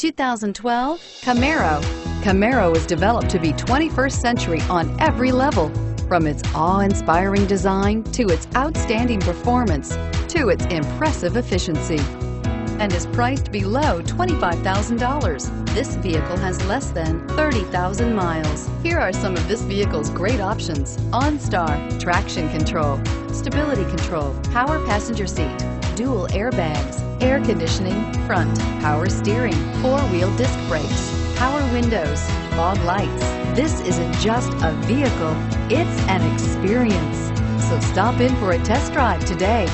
2012 Camaro. Camaro is developed to be 21st century on every level, from its awe-inspiring design to its outstanding performance to its impressive efficiency and is priced below $25,000. This vehicle has less than 30,000 miles. Here are some of this vehicle's great options. OnStar, traction control, stability control, power passenger seat, dual airbags, air conditioning, front, power steering, four-wheel disc brakes, power windows, fog lights. This isn't just a vehicle, it's an experience. So stop in for a test drive today.